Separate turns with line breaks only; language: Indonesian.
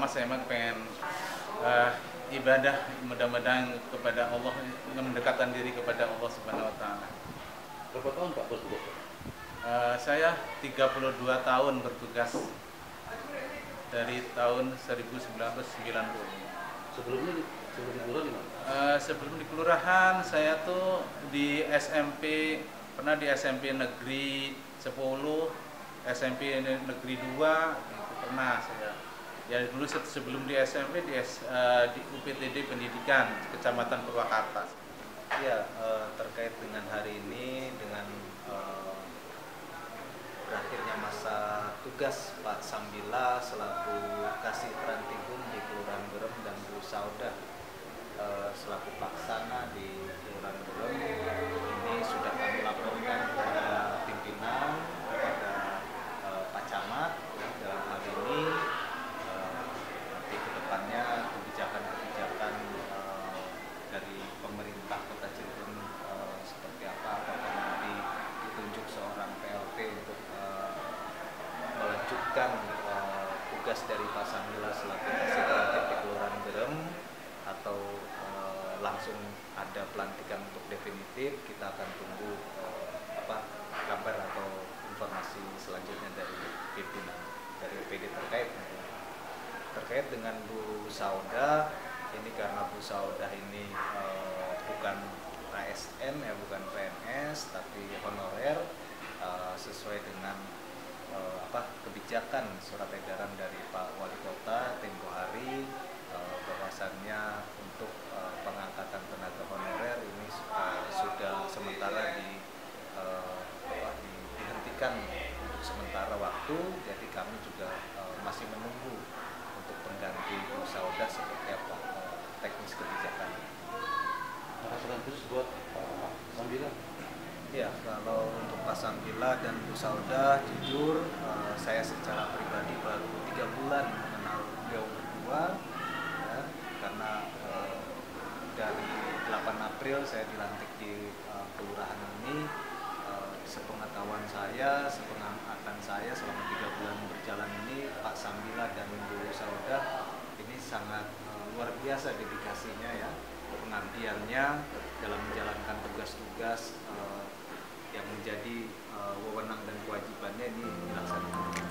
pertama saya emang pengen uh, ibadah mudah-mudahan kepada Allah mendekatkan diri kepada Allah Subhanahu wa taala.
Berapa tahun Pak bertugas?
Uh, saya 32 tahun bertugas dari tahun 1990.
Sebelumnya sebelum di kelurahan di mana?
Uh, sebelum di kelurahan saya tuh di SMP pernah di SMP Negeri 10, SMP Negeri 2 itu pernah saya. Ya dulu se- sebelum di SMP di, S- eh, di UPTD Pendidikan Kecamatan Purwakarta.
Ya, eh, terkait dengan hari ini dengan eh, berakhirnya masa tugas Pak Sambila selaku Kasih Trantigum melanjutkan eh, tugas dari Pak Samila selaku pelantik di Kelurahan Gerem atau eh, langsung ada pelantikan untuk definitif kita akan tunggu eh, apa kabar atau informasi selanjutnya dari pimpinan dari OPD terkait terkait dengan Bu Sauda ini karena Bu Sauda ini eh, bukan ASN ya bukan PNS tapi honorer eh, sesuai dengan apa kebijakan surat edaran dari Pak Wali Kota tempo hari eh, bahwasannya untuk eh, pengangkatan tenaga honorer ini eh, sudah sementara di apa, di- dihentikan untuk sementara waktu jadi kami juga masih menunggu untuk pengganti Bu Sauda seperti apa teknis kebijakan.
Harapan khusus buat Pak Sambila.
Ya, kalau untuk Pak Sambila dan Bu Sauda, jujur eh, saya secara pribadi baru tiga bulan mengenal beliau berdua, ya, karena eh, dari 8 April saya dilantik di eh, kelurahan ini. Eh, sepengetahuan saya, sepengamatan saya selama tiga bulan berjalan ini, Pak Sambila dan Bu Sauda ini sangat eh, luar biasa dedikasinya ya, pengabdiannya dalam menjalankan tugas-tugas eh, yang menjadi uh, wewenang dan kewajibannya ini dilaksanakan.